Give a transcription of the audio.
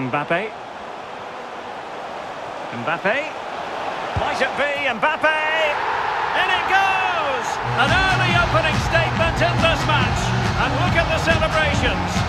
Mbappe. Mbappe. Might it be Mbappe? In it goes! An early opening statement in this match. And look at the celebrations.